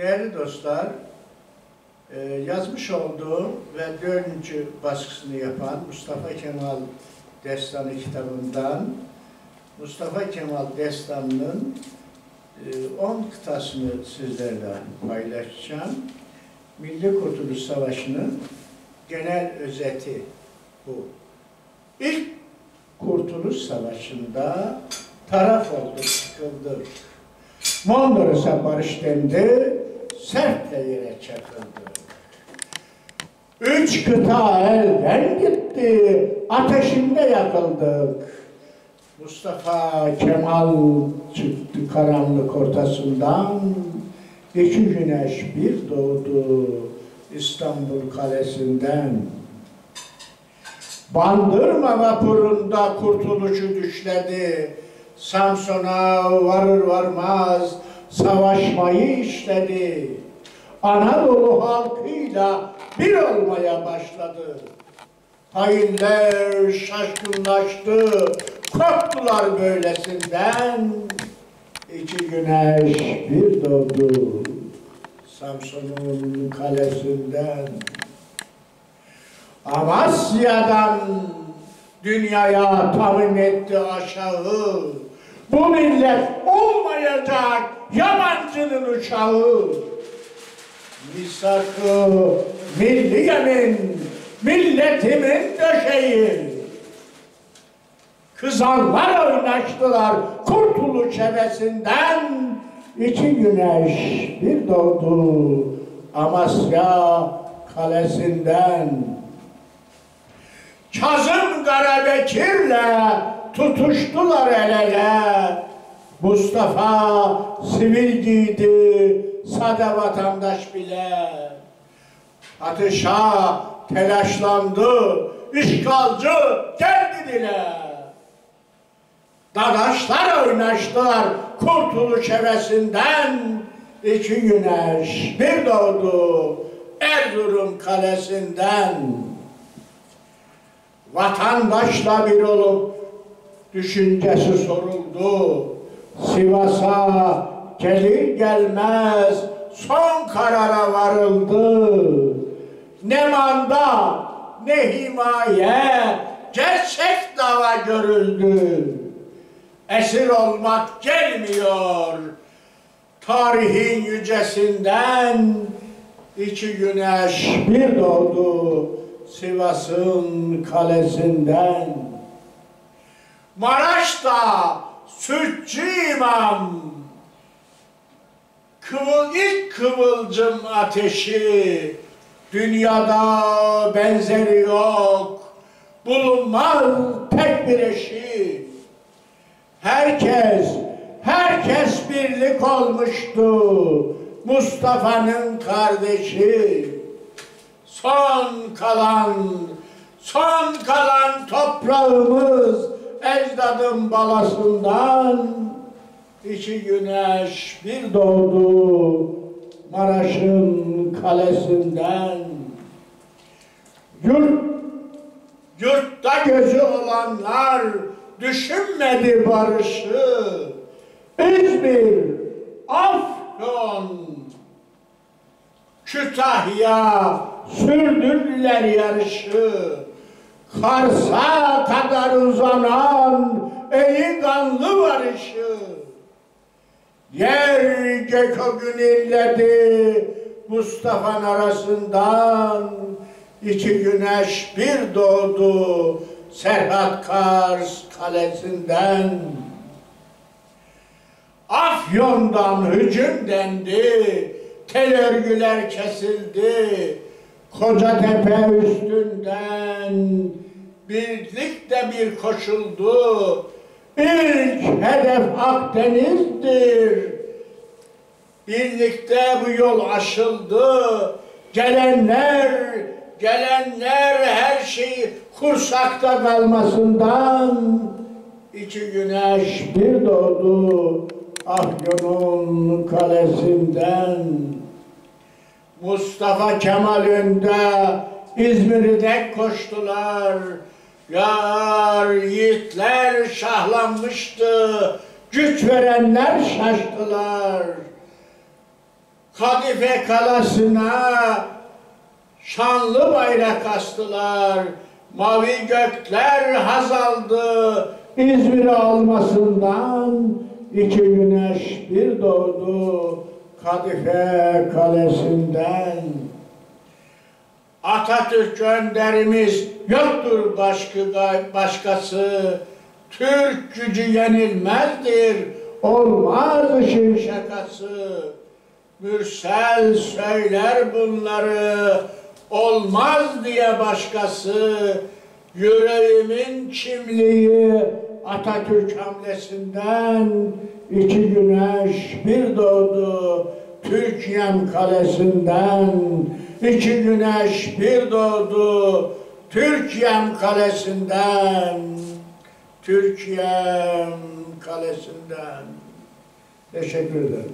Değerli dostlar, e, yazmış olduğum ve dördüncü baskısını yapan Mustafa Kemal Destanı kitabından Mustafa Kemal Destanı'nın 10 kıtasını sizlerle paylaşacağım. Milli Kurtuluş Savaşı'nın genel özeti bu. İlk Kurtuluş Savaşı'nda taraf olduk, çıkıldık. Mondros'a barış dendi, sertle yere çakıldı. Üç kıta elden gitti, ateşinde yakıldık. Mustafa Kemal çıktı karanlık ortasından, iki güneş bir doğdu İstanbul kalesinden. Bandırma vapurunda kurtuluşu düşledi, Samsun'a varır varmaz savaşmayı işledi. Anadolu halkıyla bir olmaya başladı. Hainler şaşkınlaştı, korktular böylesinden. İki güneş bir doğdu Samsun'un kalesinden. Amasya'dan dünyaya tamin etti aşağı. Bu millet olmayacak yabancının uçağı. Misak-ı milliyemin, milletimin döşeği. Kızanlar oynaştılar kurtuluş hevesinden. İki güneş bir doğdu Amasya kalesinden. Kazım Karabekir'le tutuştular el ele. Mustafa sivil giydi, sade vatandaş bile. Atışa telaşlandı, işgalcı geldi dile. Dadaşlar oynaştılar kurtuluş hevesinden. İki güneş bir doğdu Erzurum kalesinden. Vatandaşla bir olup düşüncesi soruldu. Sivas'a gelir gelmez son karara varıldı. Ne manda ne himaye gerçek dava görüldü. Esir olmak gelmiyor tarihin yücesinden iki güneş bir doğdu Sivas'ın kalesinden. Maraş'ta Sütçü İmam. Kıvıl ilk kıvılcım ateşi. Dünyada benzeri yok. Bulunmaz tek bir eşi herkes herkes birlik olmuştu. Mustafa'nın kardeşi. Son kalan son kalan toprağımız ecdadım balasından iki güneş bir doğdu Maraş'ın kalesinden yurt yurtta gözü olanlar düşünmedi barışı İzmir Afyon Kütahya sürdürdüler yarışı. Kars'a kadar uzanan eli kanlı varışı. Yer gök o gün inledi Mustafa'nın arasından. iki güneş bir doğdu Serhat Kars kalesinden. Afyon'dan hücum dendi, tel örgüler kesildi. Kocatepe üstünden birlikte bir koşuldu. İlk hedef Akdeniz'dir. Birlikte bu yol aşıldı. Gelenler, gelenler her şeyi kursakta kalmasından iki güneş bir doğdu Afyon'un kalesinden. Mustafa Kemal önde İzmir'i dek koştular. Yar yiğitler şahlanmıştı. Güç verenler şaştılar. Kadife Kalesi'ne şanlı bayrak astılar. Mavi gökler hazaldı. İzmir almasından iki güneş bir doğdu. Kadife Kalesi'nden. Atatürk önderimiz yoktur başka, başkası. Türk gücü yenilmezdir. Olmaz işin şakası. Mürsel söyler bunları. Olmaz diye başkası. Yüreğimin çimliği Atatürk hamlesinden iki güneş bir doğdu. Türkiye'm kalesinden iki güneş bir doğdu. Türkiye'm kalesinden Türkiye'm kalesinden. Teşekkür ederim.